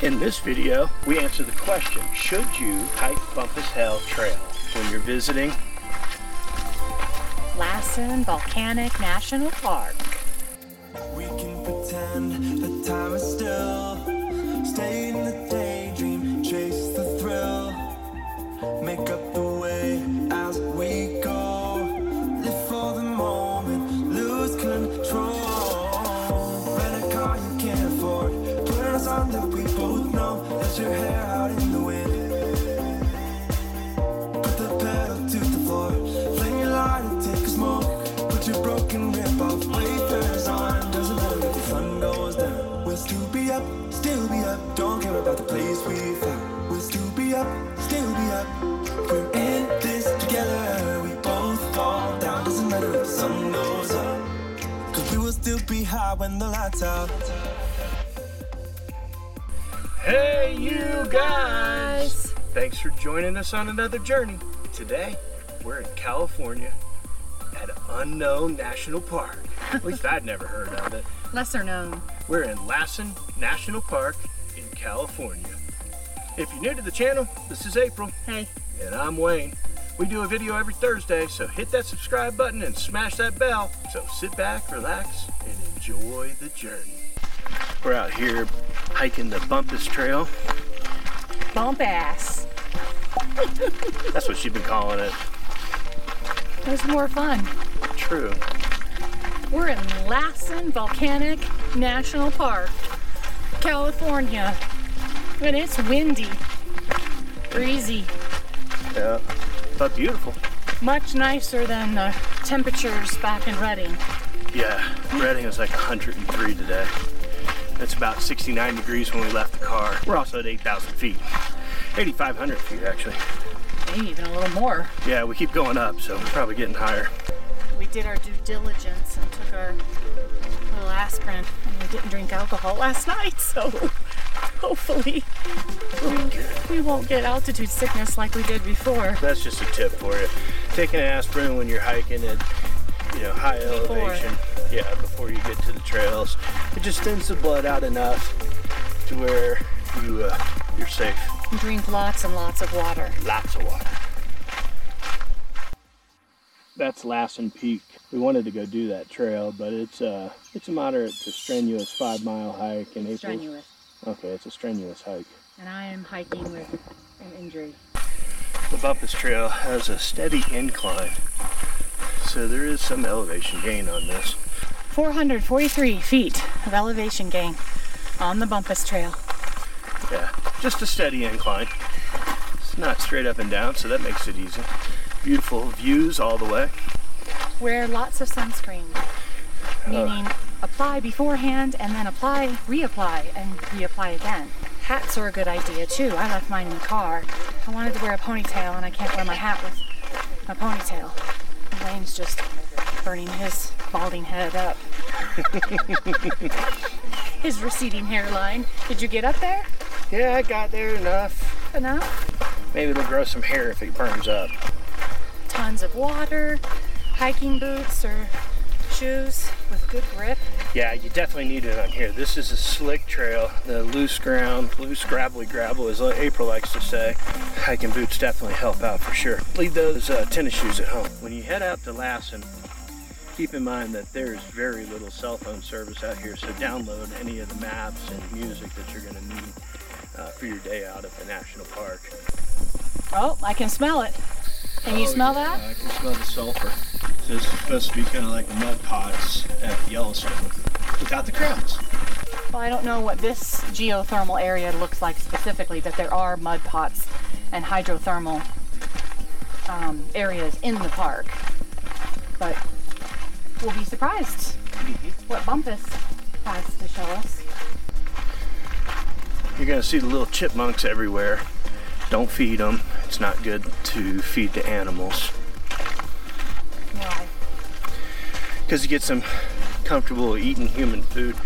In this video, we answer the question, should you hike Bumpass Hell Trail when you're visiting Lassen Volcanic National Park. That we both know. Let your hair out in the wind. Put the pedal to the floor. Flame your light and take a smoke. Put your broken rip off wafers on. Doesn't matter if the sun goes down. We'll still be up, still be up. Don't care about the place we found. We'll still be up, still be up. We're in this together. We both fall down. Doesn't matter if the sun goes up. Cause we will still be high when the lights out. Hey, you guys! Thanks for joining us on another journey. Today, we're in California at an Unknown National Park. At least I'd never heard of it. Lesser known. We're in Lassen National Park in California. If you're new to the channel, this is April, Hey, and I'm Wayne. We do a video every Thursday, so hit that subscribe button and smash that bell. So sit back, relax, and enjoy the journey. We're out here hiking the Bumpass Trail. bump ass. That's what she's been calling it. It was more fun. True. We're in Lassen Volcanic National Park, California. And it's windy, breezy, Yeah. But beautiful. much nicer than the temperatures back in Redding. Yeah. Redding was like 103 today. It's about 69 degrees when we left the car. We're also at 8,000 feet. 8,500 feet, actually. Maybe even a little more. Yeah, we keep going up, so we're probably getting higher. We did our due diligence and took our little aspirin, and we didn't drink alcohol last night, so hopefully we, won't get altitude sickness like we did before. That's just a tip for you. Taking an aspirin when you're hiking at, you know, high Before. elevation. Yeah, before you get to the trails. It just thins the blood out enough to where you, uh, you're safe. Drink lots and lots of water. Lots of water. That's Lassen Peak. We wanted to go do that trail, but it's uh it's a moderate to strenuous five mile hike in April. Strenuous. Okay, it's a strenuous hike. And I am hiking with an injury. The Bumpass Trail has a steady incline, so there is some elevation gain on this. 443 feet of elevation gain on the Bumpass Trail. Yeah, just a steady incline. It's not straight up and down, so that makes it easy. Beautiful views all the way. Wear lots of sunscreen, uh, meaning apply beforehand and then apply, reapply, and reapply again. Hats are a good idea too. I left mine in the car. I wanted to wear a ponytail and I can't wear my hat with my ponytail. Wayne's just burning his balding head up. his receding hairline. Did you get up there? Yeah, I got there enough. Enough? Maybe it'll grow some hair if it burns up. Tons of water, hiking boots or shoes with good grip. Yeah, you definitely need it on here. This is a slick trail, the loose ground, loose gravelly gravel, as April likes to say. Hiking boots definitely help out for sure. Leave those uh, tennis shoes at home. When you head out to Lassen, keep in mind that there's very little cell phone service out here, so download any of the maps and music that you're going to need uh, for your day out at the national park. Oh, I can smell it. Can you smell that? I can smell the sulfur. This is supposed to be kind of like the mud pots at Yellowstone without the crowds. Well, I don't know what this geothermal area looks like specifically, but there are mud pots and hydrothermal um, areas in the park. But we'll be surprised what Bumpass has to show us. You're gonna see the little chipmunks everywhere. Don't feed them. It's not good to feed the animals Why? because you get them comfortable eating human food.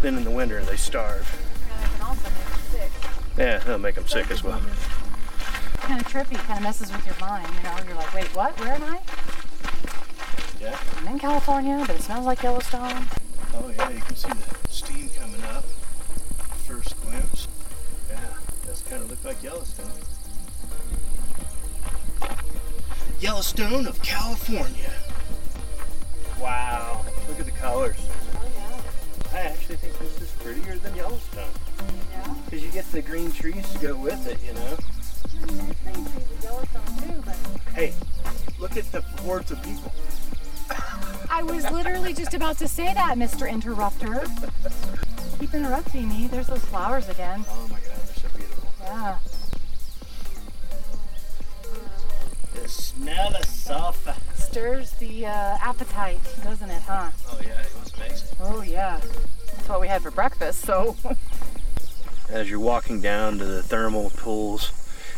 Then in the winter they starve. And it can also make you sick. Yeah, that'll make them sick as well. Kind of trippy, kind of messes with your mind. You know, you're like, wait, what? Where am I? Yeah. I'm in California, but it smells like Yellowstone. Oh yeah, you can see the steam coming up. First glimpse. Yeah, does kind of look like Yellowstone. Yellowstone of California. Wow. Look at the colors. Oh yeah. I actually think this is prettier than Yellowstone. Yeah. Because you get the green trees to go with it, you know? I mean, there's green trees at Yellowstone too, but Hey, look at the hordes of people. I was literally just about to say that, Mr. Interrupter. Keep interrupting me. There's those flowers again. Oh my god, they're so beautiful. Yeah. The smell of sulfur. Stirs the uh, appetite, doesn't it, huh? Oh yeah, it was amazing. Oh yeah. That's what we had for breakfast, so. As you're walking down to the thermal pools,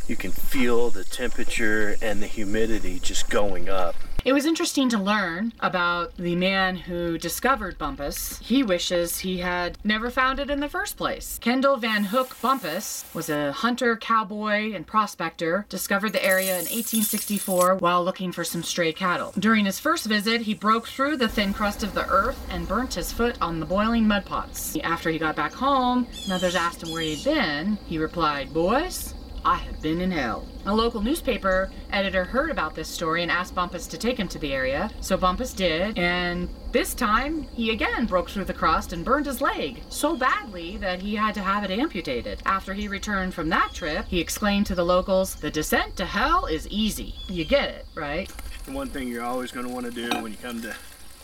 you can feel the temperature and the humidity just going up. It was interesting to learn about the man who discovered Bumpass. He wishes he had never found it in the first place. Kendall Van Hook Bumpass was a hunter, cowboy, and prospector, discovered the area in 1864 while looking for some stray cattle. During his first visit, he broke through the thin crust of the earth and burnt his foot on the boiling mud pots. After he got back home, and others asked him where he'd been, he replied, Boys, I have been in hell. A local newspaper editor heard about this story and asked Bumpass to take him to the area, so Bumpass did, and this time he again broke through the crust and burned his leg so badly that he had to have it amputated. After he returned from that trip, he explained to the locals, The descent to hell is easy. You get it, right? The one thing you're always going to want to do when you come to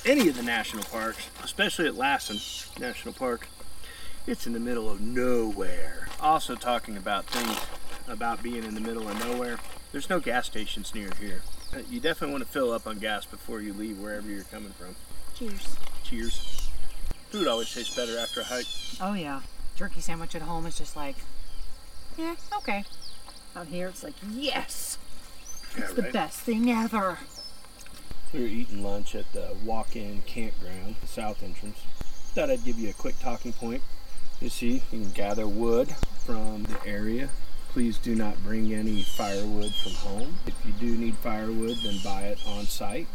any of the national parks, especially at Lassen National Park, it's in the middle of nowhere. Also, talking about things about being in the middle of nowhere, there's no gas stations near here. Uh, You definitely want to fill up on gas before you leave wherever you're coming from. Cheers. Cheers. Food always tastes better after a hike. Oh, yeah. Turkey sandwich at home is just like, yeah, okay. Out here, it's like, yes, Yeah, it's the best thing ever. We were eating lunch at the walk-in campground, the south entrance. Thought I'd give you a quick talking point. You see, you can gather wood from the area. Please do not bring any firewood from home. If you do need firewood, then buy it on site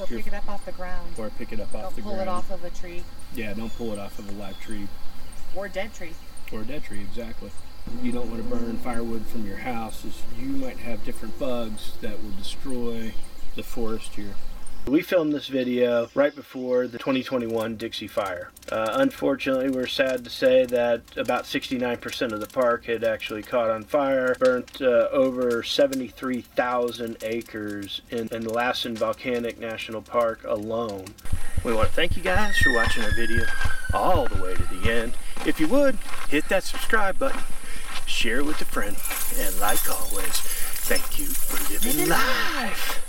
Or pick it up off the ground. or pick it up off Don't the pull it off of a tree Yeah, don't pull it off of a live tree or dead tree. or a dead tree, exactly. You don't want to burn firewood from your house, as you might have different bugs that will destroy the forest here. We filmed this video right before the 2021 Dixie Fire. Uh, unfortunately, we're sad to say that about 69% of the park had actually caught on fire, burnt uh, over 73,000 acres in, in Lassen Volcanic National Park alone. We want to thank you guys for watching our video all the way to the end. If you would, hit that subscribe button, share it with a friend, and like always, thank you for living life.